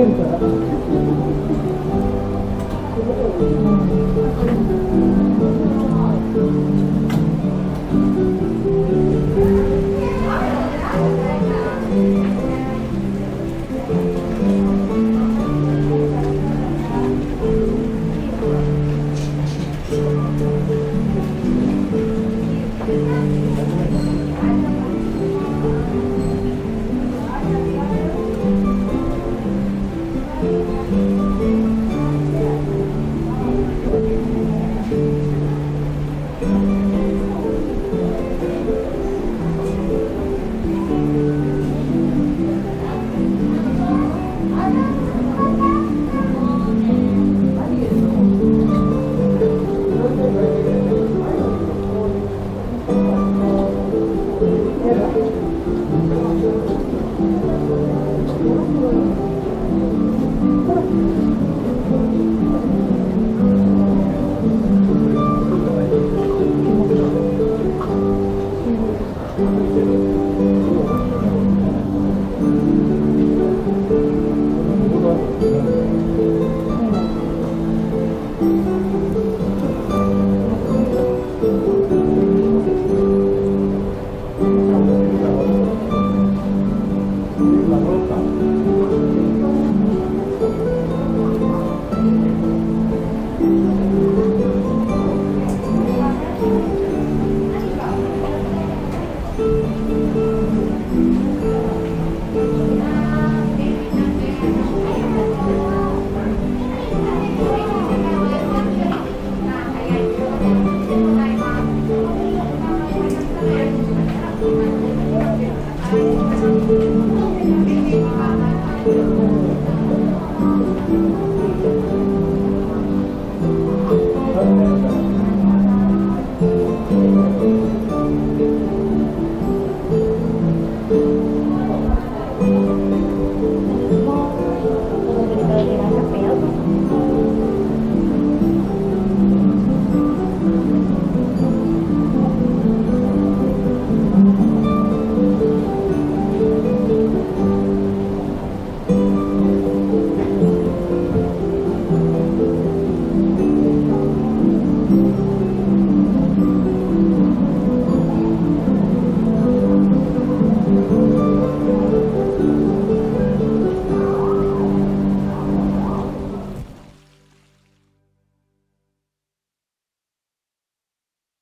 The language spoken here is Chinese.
变革